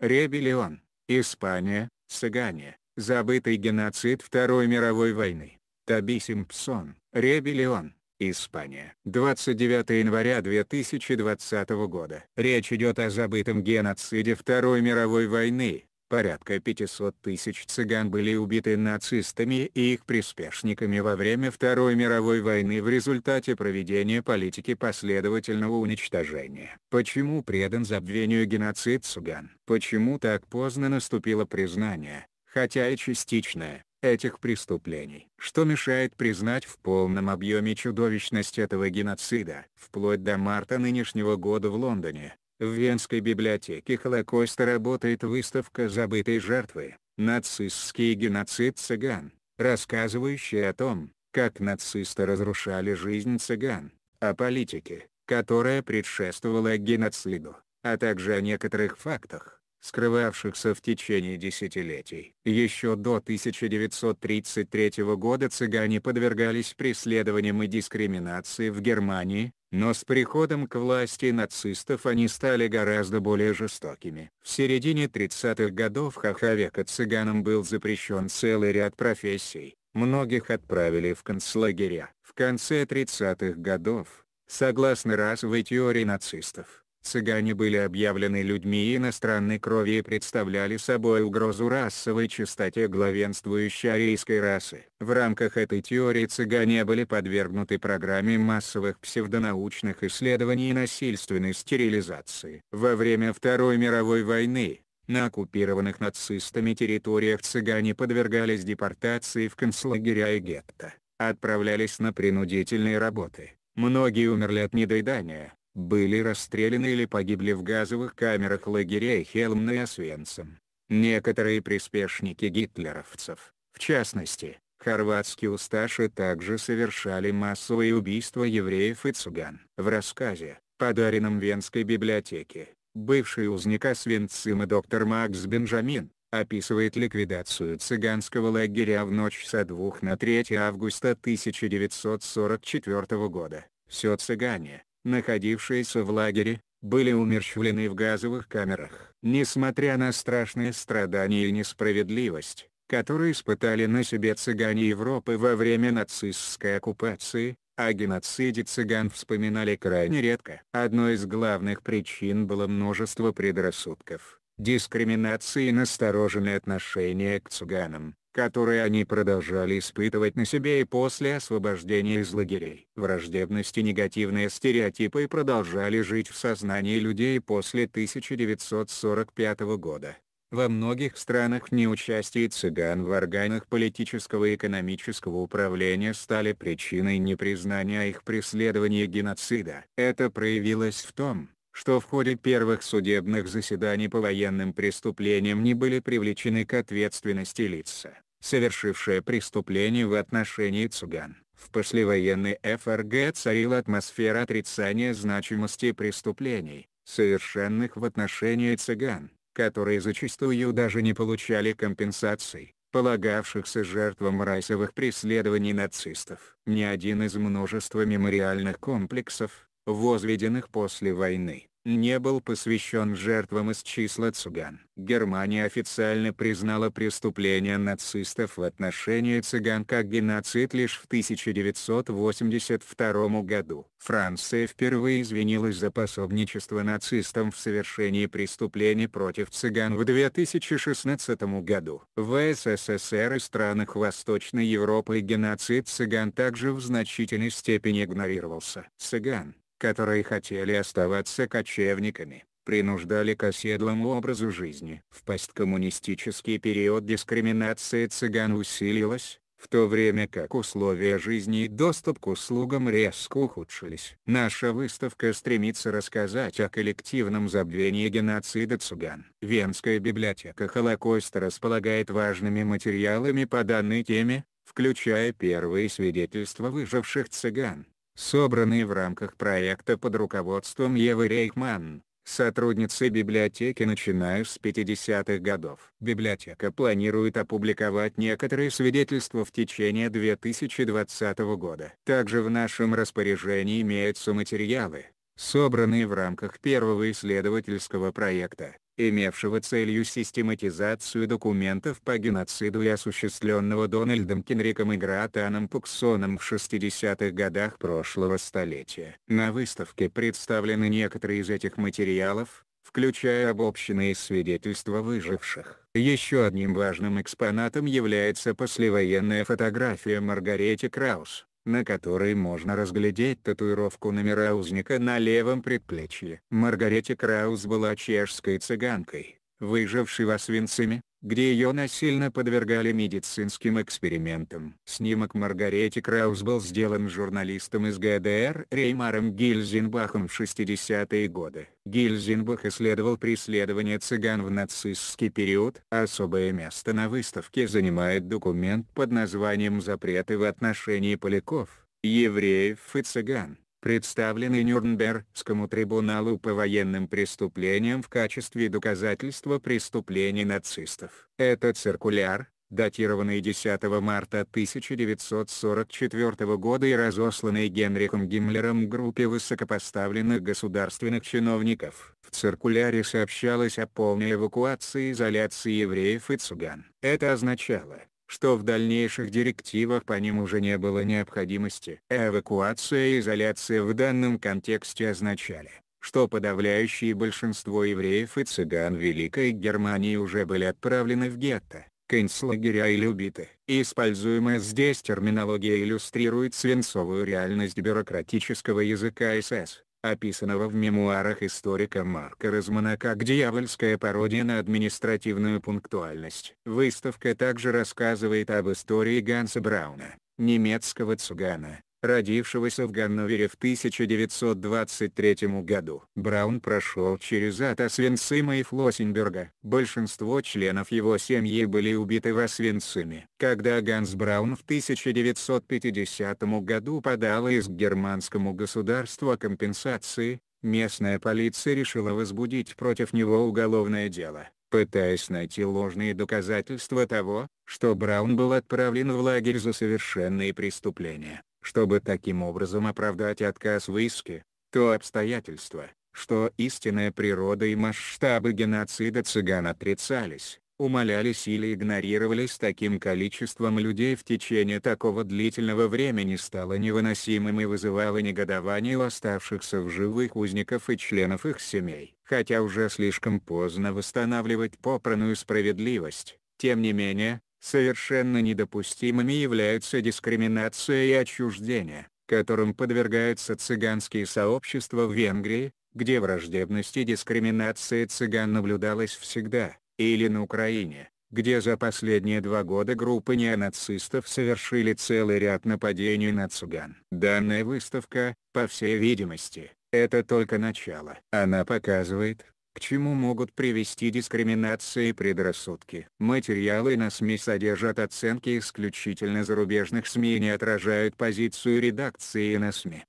Ребелион. Испания. Цыгане. Забытый геноцид Второй мировой войны. Таби Симпсон. Ребелион. Испания. 29 января 2020 года. Речь идет о забытом геноциде Второй мировой войны. Порядка 500 тысяч цыган были убиты нацистами и их приспешниками во время Второй мировой войны в результате проведения политики последовательного уничтожения. Почему предан забвению геноцид цыган? Почему так поздно наступило признание, хотя и частичное, этих преступлений. Что мешает признать в полном объеме чудовищность этого геноцида? Вплоть до марта нынешнего года в Лондоне, в Венской библиотеке Холокоста работает выставка «Забытой жертвы. Нацистский геноцид цыган», рассказывающая о том, как нацисты разрушали жизнь цыган, о политике, которая предшествовала геноциду, а также о некоторых фактах, скрывавшихся в течение десятилетий. Еще до 1933 года цыгане подвергались преследованиям и дискриминации в Германии, но с приходом к власти нацистов они стали гораздо более жестокими. В середине 30-х годов Хахавека цыганам был запрещен целый ряд профессий, многих отправили в концлагеря. В конце 30-х годов, согласно расовой теории нацистов, Цыгане были объявлены людьми иностранной крови и представляли собой угрозу расовой чистоте главенствующей арийской расы. В рамках этой теории цыгане были подвергнуты программе массовых псевдонаучных исследований и насильственной стерилизации. Во время Второй мировой войны, на оккупированных нацистами территориях цыгане подвергались депортации в концлагеря и гетто, отправлялись на принудительные работы. Многие умерли от недоедания, были расстреляны или погибли в газовых камерах лагерей Хелмна и Освенцим. Некоторые приспешники гитлеровцев, в частности, хорватские усташи также совершали массовые убийства евреев и цыган. В рассказе, подаренном Венской библиотеке, бывший узник Освенцима доктор Макс Бенджамин, описывает ликвидацию цыганского лагеря в ночь со 2 на 3 августа 1944 года. Все цыгане, находившиеся в лагере, были умерщвлены в газовых камерах. Несмотря на страшные страдания и несправедливость, которые испытали на себе цыгане Европы во время нацистской оккупации, о геноциде цыган вспоминали крайне редко. Одной из главных причин было множество предрассудков, дискриминации и настороженное отношение к цыганам, которые они продолжали испытывать на себе и после освобождения из лагерей. Враждебность и негативные стереотипы продолжали жить в сознании людей после 1945 года. Во многих странах неучастие цыган в органах политического и экономического управления стали причиной непризнания их преследования геноцида. Это проявилось в том, что в ходе первых судебных заседаний по военным преступлениям не были привлечены к ответственности лица, совершившее преступление в отношении цыган. В послевоенной ФРГ царила атмосфера отрицания значимости преступлений, совершенных в отношении цыган, которые зачастую даже не получали компенсаций, полагавшихся жертвам расовых преследований нацистов. Ни один из множества мемориальных комплексов, возведенных после войны, не был посвящен жертвам из числа цыган. Германия официально признала преступления нацистов в отношении цыган как геноцид лишь в 1982 году. Франция впервые извинилась за пособничество нацистам в совершении преступлений против цыган в 2016 году. В СССР и странах Восточной Европы геноцид цыган также в значительной степени игнорировался. Цыган, которые хотели оставаться кочевниками, принуждали к оседлому образу жизни. В посткоммунистический период дискриминация цыган усилилась, в то время как условия жизни и доступ к услугам резко ухудшились. Наша выставка стремится рассказать о коллективном забвении геноцида цыган. Венская библиотека Холокоста располагает важными материалами по данной теме, включая первые свидетельства выживших цыган, собранные в рамках проекта под руководством Евы Рейхман, сотрудницы библиотеки начиная с 50-х годов. Библиотека планирует опубликовать некоторые свидетельства в течение 2020 года. Также в нашем распоряжении имеются материалы, собранные в рамках первого исследовательского проекта, имевшего целью систематизацию документов по геноциду и осуществленного Дональдом Кенриком и Гратаном Пуксоном в 60-х годах прошлого столетия. На выставке представлены некоторые из этих материалов, включая обобщенные свидетельства выживших. Еще одним важным экспонатом является послевоенная фотография Маргарети Краус, на которой можно разглядеть татуировку номера узника на левом предплечье. Маргарете Краус была чешской цыганкой, выжившей в Освенциме, где ее насильно подвергали медицинским экспериментам. Снимок Маргарети Краус был сделан журналистом из ГДР Реймаром Гильзенбахом в 60-е годы. Гильзенбах исследовал преследование цыган в нацистский период. Особое место на выставке занимает документ под названием «Запреты в отношении поляков, евреев и цыган» представленный Нюрнбергскому трибуналу по военным преступлениям в качестве доказательства преступлений нацистов. Этот циркуляр, датированный 10 марта 1944 года и разосланный Генрихом Гиммлером группе высокопоставленных государственных чиновников. В циркуляре сообщалось о полной эвакуации и изоляции евреев и цыган. Это означало, что в дальнейших директивах по ним уже не было необходимости. Эвакуация и изоляция в данном контексте означали, что подавляющее большинство евреев и цыган Великой Германии уже были отправлены в гетто, концлагеря или убиты. Используемая здесь терминология иллюстрирует свинцовую реальность бюрократического языка СС описанного в мемуарах историка Марка Розмана как дьявольская пародия на административную пунктуальность. Выставка также рассказывает об истории Ганса Брауна, немецкого цыгана, родившегося в Ганновере в 1923 году. Браун прошел через ад Освенцима и Флоссенберга. Большинство членов его семьи были убиты в Освенциме. Когда Ганс Браун в 1950 году подал иск германскому государству о компенсации, местная полиция решила возбудить против него уголовное дело пытаясь найти ложные доказательства того, что Браун был отправлен в лагерь за совершенные преступления чтобы таким образом оправдать отказ в иске, то обстоятельства, что истинная природа и масштабы геноцида цыган отрицались, умалялись или игнорировались таким количеством людей в течение такого длительного времени стало невыносимым и вызывало негодование у оставшихся в живых узников и членов их семей. Хотя уже слишком поздно восстанавливать попранную справедливость, тем не менее, Совершенно недопустимыми являются дискриминация и отчуждение, которым подвергаются цыганские сообщества в Венгрии, где враждебность и дискриминация цыган наблюдалась всегда, или на Украине, где за последние два года группы неонацистов совершили целый ряд нападений на цыган. Данная выставка, по всей видимости, это только начало. Она показывает, к чему могут привести дискриминация и предрассудки. Материалы на СМИ содержат оценки исключительно зарубежных СМИ и не отражают позицию редакции на СМИ.